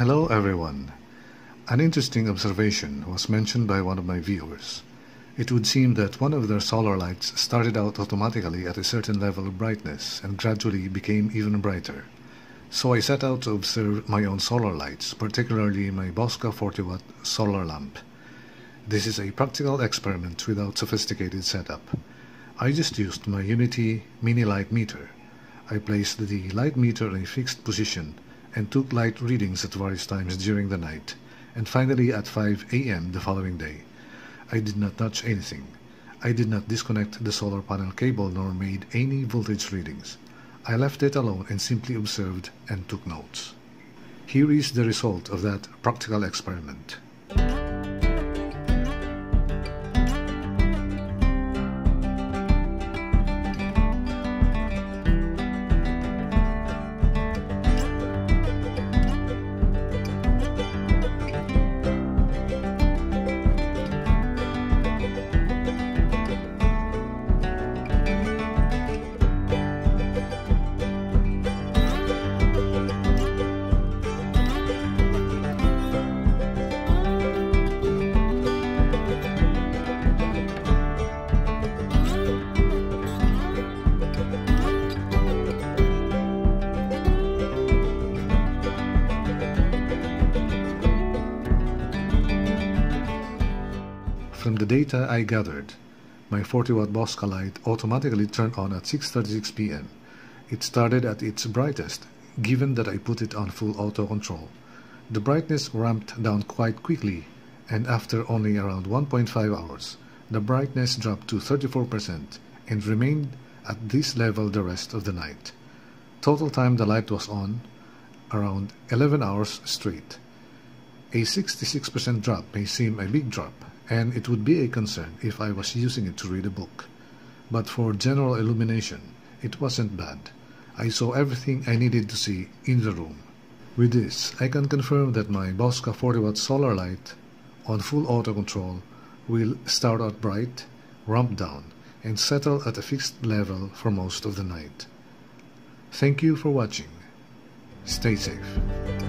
Hello everyone. An interesting observation was mentioned by one of my viewers. It would seem that one of their solar lights started out automatically at a certain level of brightness and gradually became even brighter. So I set out to observe my own solar lights, particularly my Bosca 40 watt solar lamp. This is a practical experiment without sophisticated setup. I just used my UNI-T mini light meter. I placed the light meter in a fixed position and took light readings at various times during the night, and finally at 5 a.m. the following day. I did not touch anything. I did not disconnect the solar panel cable nor made any voltage readings. I left it alone and simply observed and took notes. Here is the result of that practical experiment. From the data I gathered, my 40 watt Bosca light automatically turned on at 6.36 pm. It started at its brightest, given that I put it on full auto control. The brightness ramped down quite quickly, and after only around 1.5 hours, the brightness dropped to 34% and remained at this level the rest of the night. Total time the light was on, around 11 hours straight. A 66% drop may seem a big drop, and it would be a concern if I was using it to read a book. But for general illumination, it wasn't bad. I saw everything I needed to see in the room. With this, I can confirm that my Bosca 40 watt solar light on full auto control will start out bright, ramp down, and settle at a fixed level for most of the night. Thank you for watching. Stay safe.